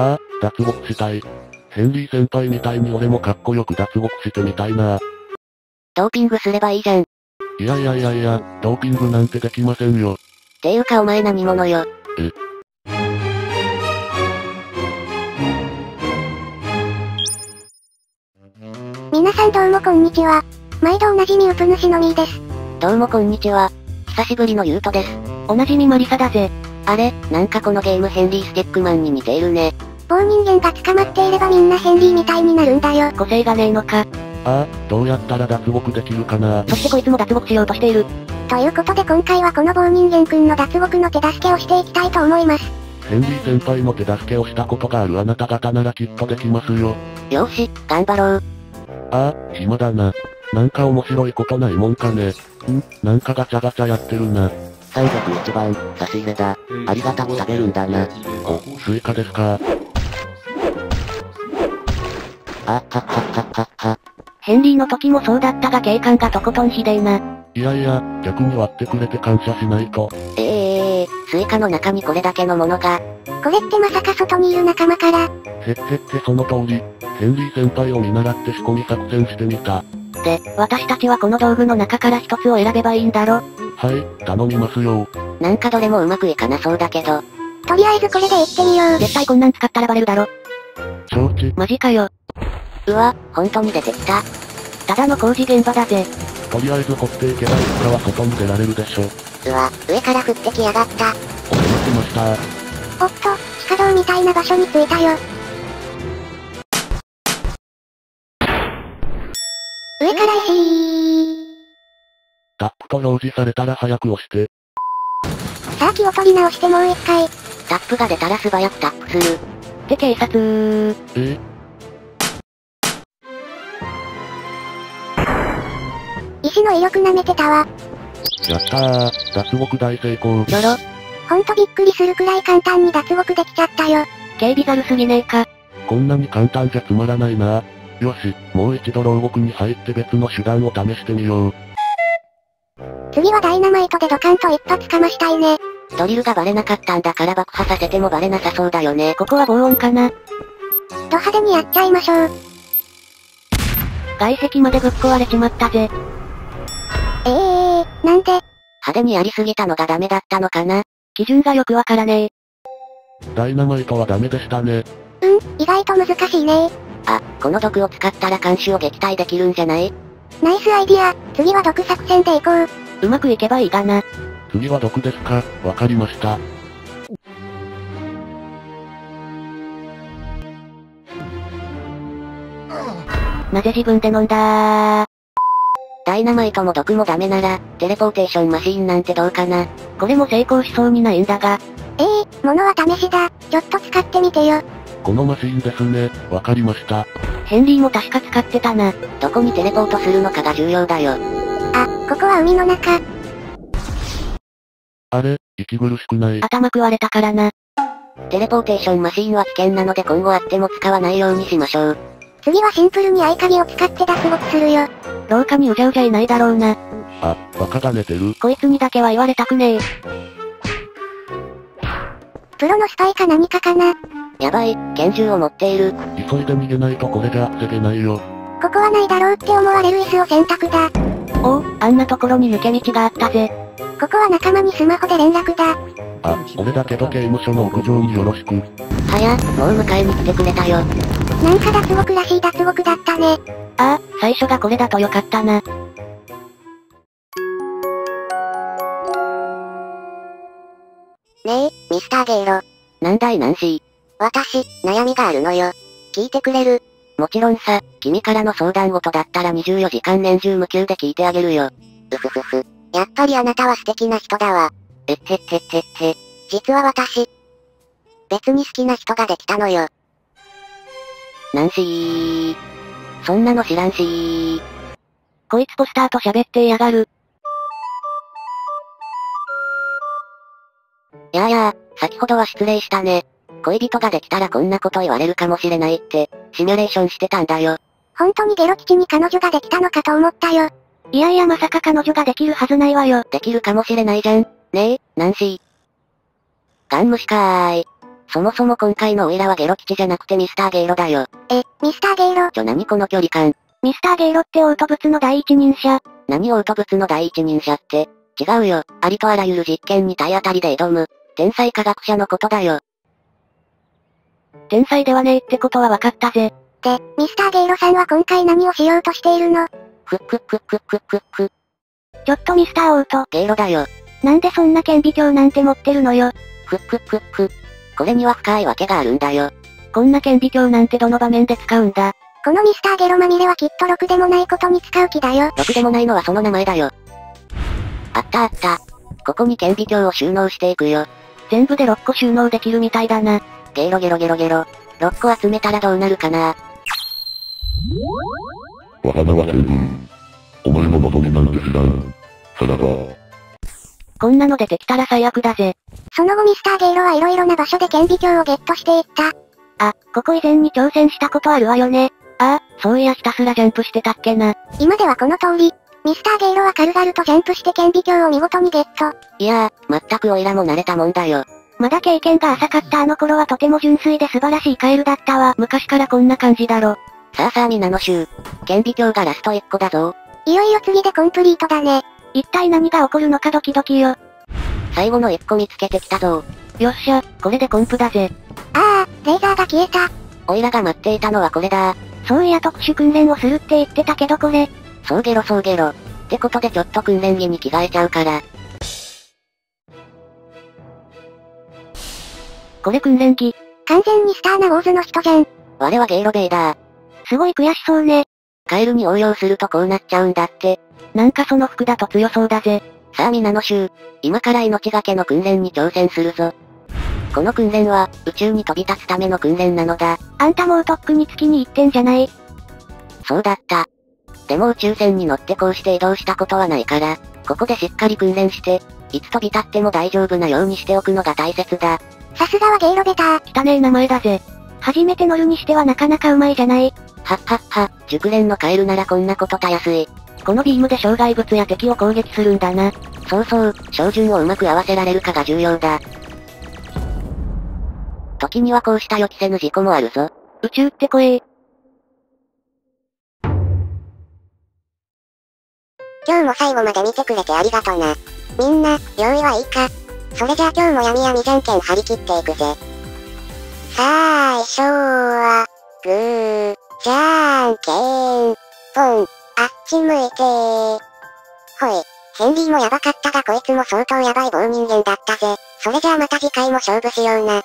ああ、脱獄したい。ヘンリー先輩みたいに俺もかっこよく脱獄してみたいな。ドーピングすればいいじゃん。いやいやいやいや、ドーピングなんてできませんよ。ていうかお前何者よ。え。皆さんどうもこんにちは。毎度おなじみウプ主のみーです。どうもこんにちは。久しぶりのユートです。おなじみマリサだぜ。あれ、なんかこのゲームヘンリー・ステックマンに似ているね。棒人間が捕まっていればみんなヘンリーみたいになるんだよ。個性がねえのか。ああ、どうやったら脱獄できるかな。そしてこいつも脱獄しようとしている。ということで今回はこの棒人間くんの脱獄の手助けをしていきたいと思います。ヘンリー先輩の手助けをしたことがあるあなた方ならきっとできますよ。よーし、頑張ろう。ああ、暇だな。なんか面白いことないもんかね。んなんかガチャガチャやってるな。301番、差し入れだ。ありがたく食べるんだな。お、スイカですか。ヘンリーの時もそうだったが警官がとことんひでえな。いやいや、逆に割ってくれて感謝しないと。ええー、スイカの中にこれだけのものが。これってまさか外にいる仲間から、へっへってその通り、ヘンリー先輩を見習って仕込み作戦してみた。で、私たちはこの道具の中から一つを選べばいいんだろ？はい、頼みますよ。なんかどれもうまくいかなそうだけど。とりあえずこれで行ってみよう。絶対こんなん使ったらバレるだろ。承知。マジかよ。うわ、本当に出てきた。ただの工事現場だぜ。とりあえず掘っていけばいつかは外に出られるでしょ。うわ、上から降ってきやがった。お待ちました。おっと、地下道みたいな場所に着いたよ。上から石ー。タップと表示されたら早く押して。さあ気を取り直してもう一回。タップが出たら素早くタップする。で警察え？石の威力舐めてたわ。やったー、脱獄大成功。よろ、ほんとびっくりするくらい簡単に脱獄できちゃったよ。警備ざるすぎねえか。こんなに簡単じゃつまらないな。よし、もう一度牢獄に入って別の手段を試してみよう。次はダイナマイトでドカンと一発かましたいね。ドリルがバレなかったんだから爆破させてもバレなさそうだよね。ここは防音かな。ド派手にやっちゃいましょう。外壁までぶっ壊れちまったぜ。ええー、なんで、派手にやりすぎたのがダメだったのかな？基準がよくわからねえ。ダイナマイトはダメでしたね。うん、意外と難しいねあ、この毒を使ったら監視を撃退できるんじゃない？ナイスアイディア、次は毒作戦で行こう。うまくいけばいいがな。次は毒ですか？わかりました。なぜ自分で飲んだー？ダイナマイトも毒もダメなら、テレポーテーションマシーンなんてどうかなこれも成功しそうにないんだが。ええー、物は試しだ。ちょっと使ってみてよ。このマシーンですね。わかりました。ヘンリーも確か使ってたな。どこにテレポートするのかが重要だよ。あ、ここは海の中。あれ、息苦しくない。頭食われたからな。テレポーテーションマシーンは危険なので今後あっても使わないようにしましょう。次はシンプルに合鍵を使って脱獄するよ。廊下にうじゃうじゃいないだろうな。あ、バカが寝てる。こいつにだけは言われたくねえ。プロのスパイか何かかな。やばい、拳銃を持っている。急いで逃げないとこれじゃ防げないよ。ここはないだろうって思われる椅子を選択だ。おお、あんなところに抜け道があったぜ。ここは仲間にスマホで連絡だ。あ、俺だけど刑務所の屋上によろしく。はや、もう迎えに来てくれたよ。なんか脱獄らしい脱獄だったね。ああ、最初がこれだとよかったな。ねえ、ミスターゲイロ。なんだいナンシー。私、悩みがあるのよ。聞いてくれるもちろんさ、君からの相談事だったら24時間年中無休で聞いてあげるよ。うふふふ。やっぱりあなたは素敵な人だわ。えっへっへっへっへ。実は私、別に好きな人ができたのよ。ナンシー。そんなの知らんしー。こいつポスターと喋ってやがる。やあやあ、先ほどは失礼したね。恋人ができたらこんなこと言われるかもしれないって、シミュレーションしてたんだよ。本当にゲロ基地に彼女ができたのかと思ったよ。いやいやまさか彼女ができるはずないわよ。できるかもしれないじゃん。ねえ、ナンシー。ガン無視かーい。そもそも今回のオイラはゲロ吉じゃなくてミスターゲイロだよ。え、ミスターゲイロ？ちょ何この距離感。ミスターゲイロってオート物の第一人者？何オート物の第一人者って？違うよ。ありとあらゆる実験に体当たりで挑む。天才科学者のことだよ。天才ではねえってことは分かったぜ。で、ミスターゲイロさんは今回何をしようとしているの？ふっくっくっくっくっくっく。ちょっとミスターオート。ゲイロだよ。なんでそんな顕微鏡なんて持ってるのよ？ふっくっくっく。これには深いわけがあるんだよ。こんな顕微鏡なんてどの場面で使うんだ？このミスターゲロまみれはきっとろくでもないことに使う気だよ。ろくでもないのはその名前だよ。あったあった。ここに顕微鏡を収納していくよ。全部で6個収納できるみたいだな。ゲロゲロゲロゲロ。6個集めたらどうなるかなわはなは成分。お前の望みなんて知らん。さらば。こんなの出てきたら最悪だぜ。その後ミスターゲイロはいろいろな場所で顕微鏡をゲットしていった。あ、ここ以前に挑戦したことあるわよね。ああ、そういやひたすらジャンプしてたっけな。今ではこの通り、ミスターゲイロは軽々とジャンプして顕微鏡を見事にゲット。いやー、全くオイラも慣れたもんだよ。まだ経験が浅かったあの頃はとても純粋で素晴らしいカエルだったわ。昔からこんな感じだろ。さあさあ皆の衆。顕微鏡がラスト1個だぞ。いよいよ次でコンプリートだね。一体何が起こるのかドキドキよ。最後の1個見つけてきたぞ。よっしゃ、これでコンプだぜ。ああ、レーザーが消えた。オイラが待っていたのはこれだ。そういや特殊訓練をするって言ってたけどこれ。そうゲロそうゲロ。ってことでちょっと訓練着に着替えちゃうから。これ訓練着。完全にスターなウォーズの人じゃん。我はゲイロベイダー。すごい悔しそうね。カエルに応用するとこうなっちゃうんだって。なんかその服だと強そうだぜ。さあ皆の衆、今から命がけの訓練に挑戦するぞ。この訓練は、宇宙に飛び立つための訓練なのだ。あんたもうとっくに月に行ってんじゃないそうだった。でも宇宙船に乗ってこうして移動したことはないから、ここでしっかり訓練して、いつ飛び立っても大丈夫なようにしておくのが大切だ。さすがはゲイロベター。汚ねえ名前だぜ。初めて乗るにしてはなかなかうまいじゃない。はっはっは、熟練のカエルならこんなことたやすい。このビームで障害物や敵を攻撃するんだな。そうそう、照準をうまく合わせられるかが重要だ。時にはこうした予期せぬ事故もあるぞ。宇宙って怖え。今日も最後まで見てくれてありがとな。みんな、用意はいいかそれじゃあ今日も闇闇じゃんけん張り切っていくぜ。最初は、グー、じゃんけん、ち向いてー。ほい、ヘンリーもやばかったがこいつも相当やばい棒人間だったぜ。それじゃあまた次回も勝負しような。